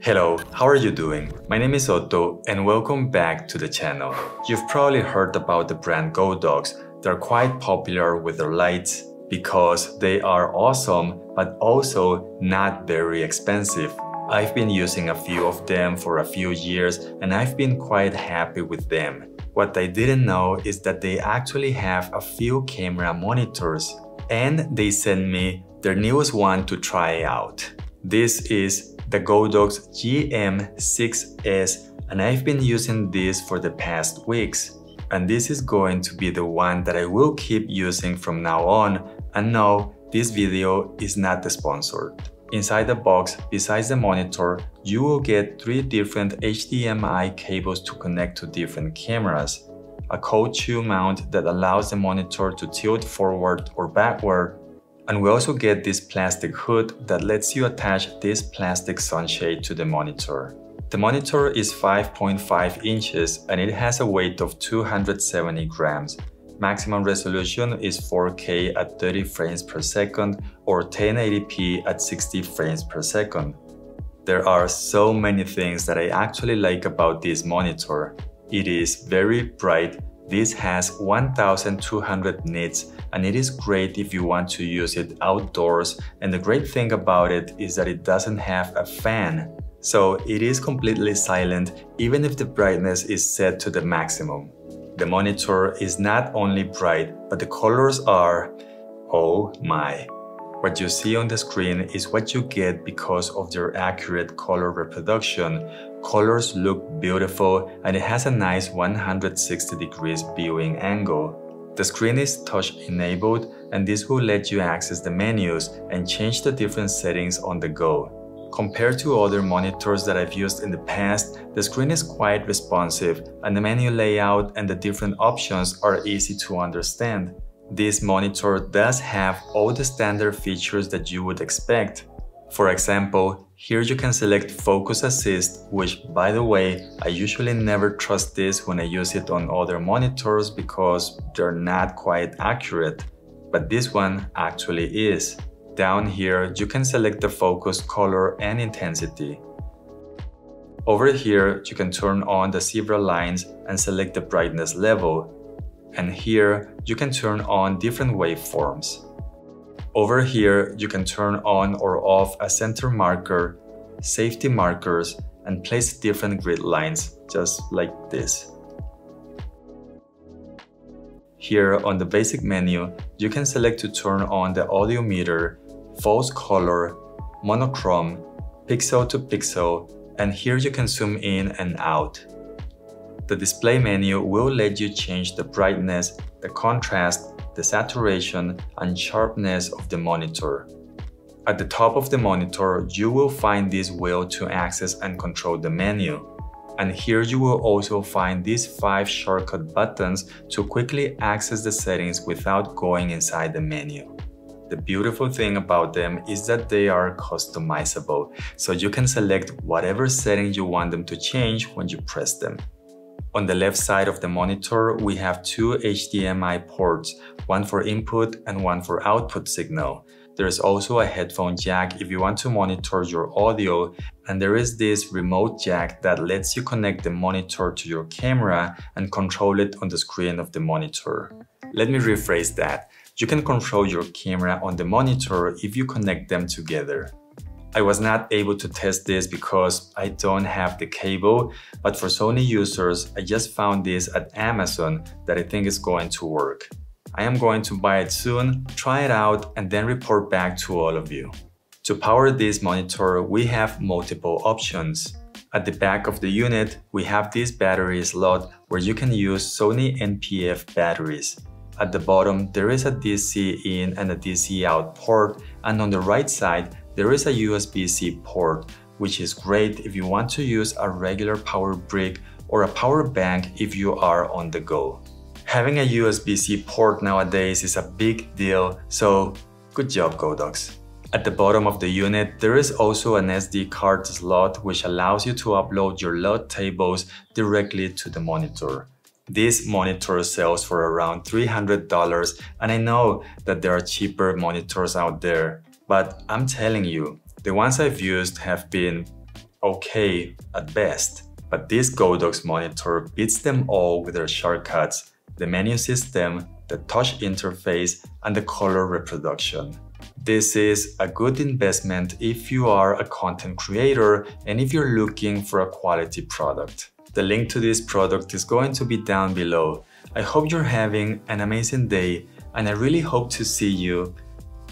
Hello, how are you doing? My name is Otto and welcome back to the channel. You've probably heard about the brand Godox. They're quite popular with their lights because they are awesome but also not very expensive. I've been using a few of them for a few years and I've been quite happy with them. What I didn't know is that they actually have a few camera monitors and they sent me their newest one to try out. This is the Godox GM6S and I've been using this for the past weeks. And this is going to be the one that I will keep using from now on and no, this video is not sponsored. Inside the box, besides the monitor, you will get three different HDMI cables to connect to different cameras, a cold shoe mount that allows the monitor to tilt forward or backward, and we also get this plastic hood that lets you attach this plastic sunshade to the monitor. The monitor is 5.5 inches and it has a weight of 270 grams, Maximum resolution is 4K at 30 frames per second or 1080p at 60 frames per second. There are so many things that I actually like about this monitor. It is very bright, this has 1200 nits and it is great if you want to use it outdoors and the great thing about it is that it doesn't have a fan. So it is completely silent even if the brightness is set to the maximum. The monitor is not only bright, but the colors are, oh my. What you see on the screen is what you get because of their accurate color reproduction. Colors look beautiful and it has a nice 160 degrees viewing angle. The screen is touch enabled and this will let you access the menus and change the different settings on the go. Compared to other monitors that I've used in the past, the screen is quite responsive and the menu layout and the different options are easy to understand. This monitor does have all the standard features that you would expect. For example, here you can select Focus Assist, which by the way, I usually never trust this when I use it on other monitors because they're not quite accurate, but this one actually is. Down here, you can select the focus color and intensity. Over here, you can turn on the zebra lines and select the brightness level. And here, you can turn on different waveforms. Over here, you can turn on or off a center marker, safety markers, and place different grid lines, just like this. Here on the basic menu, you can select to turn on the audio meter false color, monochrome, pixel to pixel, and here you can zoom in and out. The display menu will let you change the brightness, the contrast, the saturation, and sharpness of the monitor. At the top of the monitor, you will find this wheel to access and control the menu. And here you will also find these 5 shortcut buttons to quickly access the settings without going inside the menu. The beautiful thing about them is that they are customizable, so you can select whatever setting you want them to change when you press them. On the left side of the monitor, we have two HDMI ports, one for input and one for output signal. There is also a headphone jack if you want to monitor your audio, and there is this remote jack that lets you connect the monitor to your camera and control it on the screen of the monitor. Let me rephrase that. You can control your camera on the monitor if you connect them together. I was not able to test this because I don't have the cable, but for Sony users, I just found this at Amazon that I think is going to work. I am going to buy it soon, try it out, and then report back to all of you. To power this monitor, we have multiple options. At the back of the unit, we have this battery slot where you can use Sony NP-F batteries. At the bottom, there is a DC in and a DC out port, and on the right side, there is a USB-C port, which is great if you want to use a regular power brick or a power bank if you are on the go. Having a USB-C port nowadays is a big deal, so good job Godox. At the bottom of the unit, there is also an SD card slot which allows you to upload your LUT tables directly to the monitor. This monitor sells for around $300 and I know that there are cheaper monitors out there, but I'm telling you, the ones I've used have been okay at best. But this Godox monitor beats them all with their shortcuts, the menu system, the touch interface, and the color reproduction. This is a good investment if you are a content creator and if you're looking for a quality product. The link to this product is going to be down below. I hope you're having an amazing day and I really hope to see you